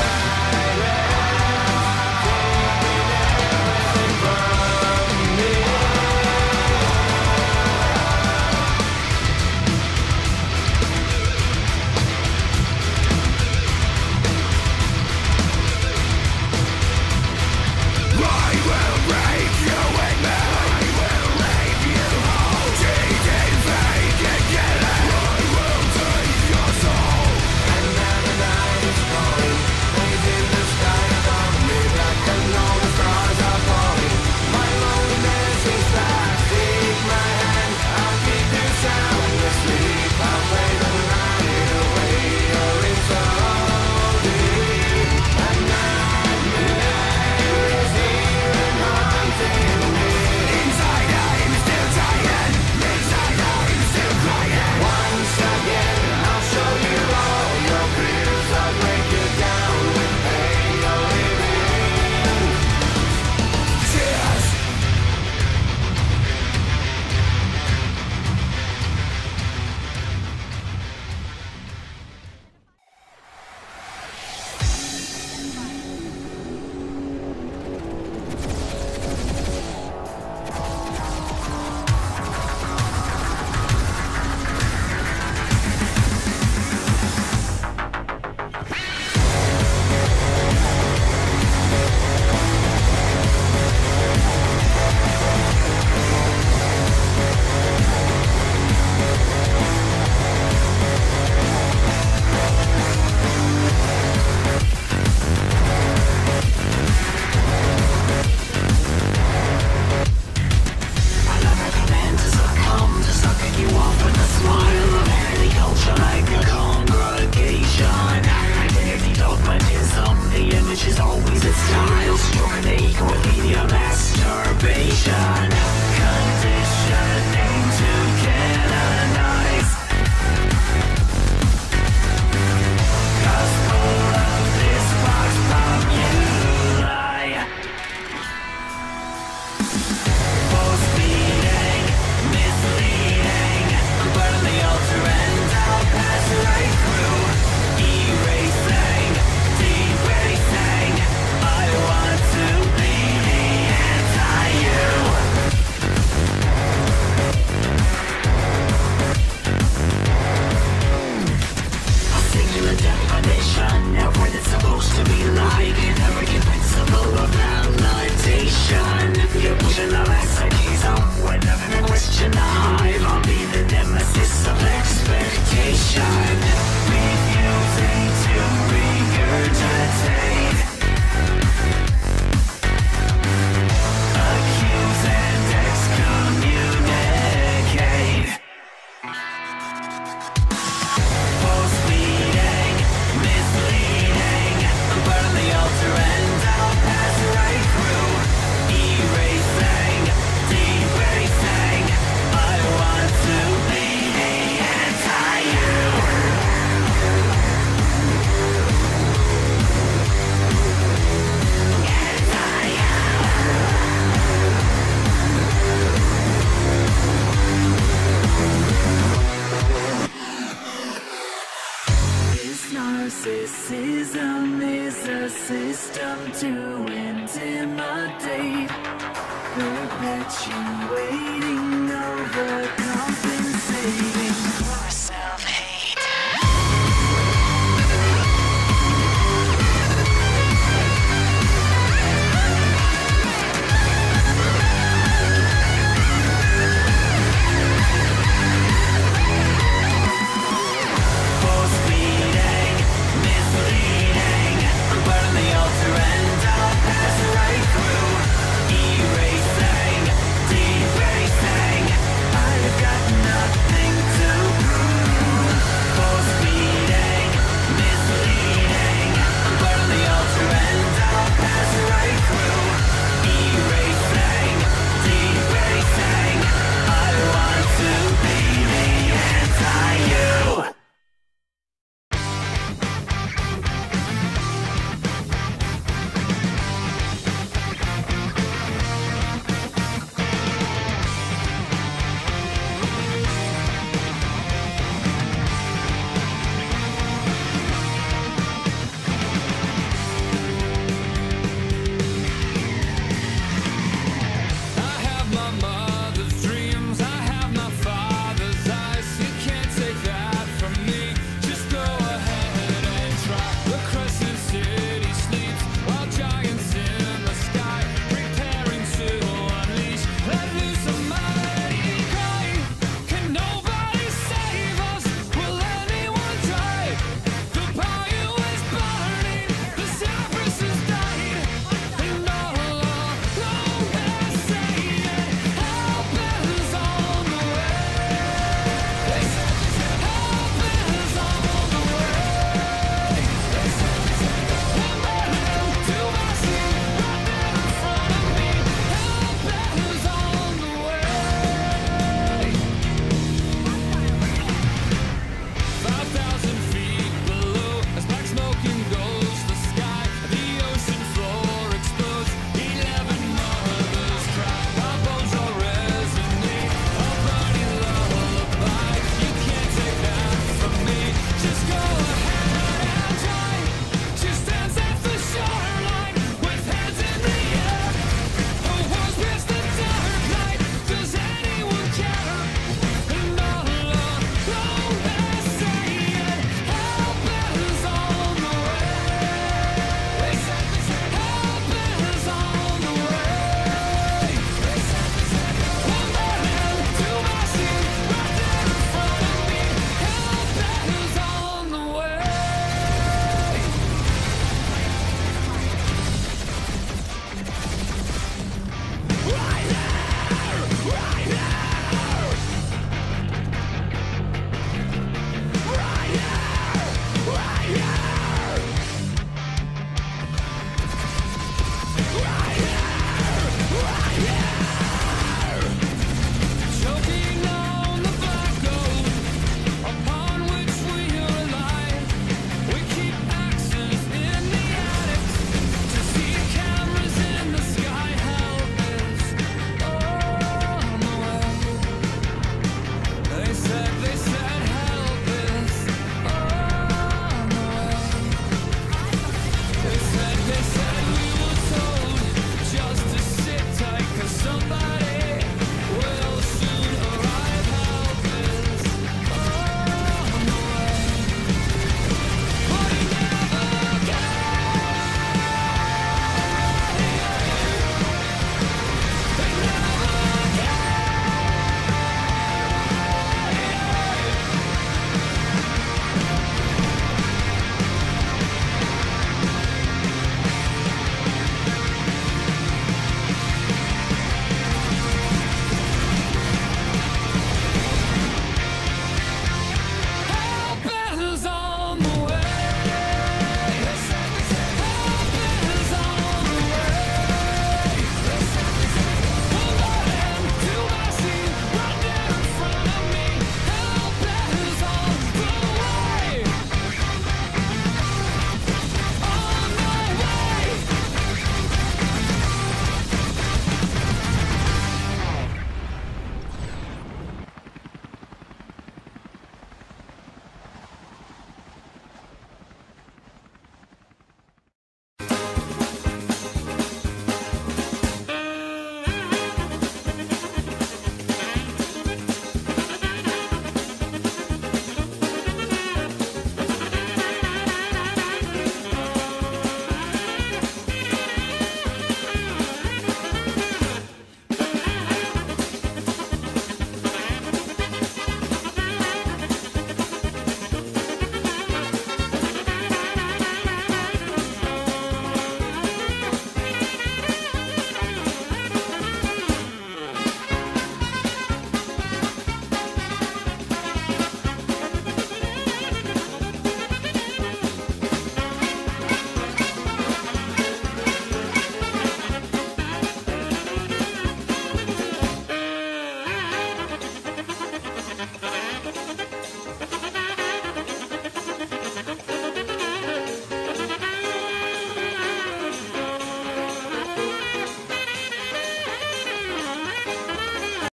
side intimidate, perpetuating over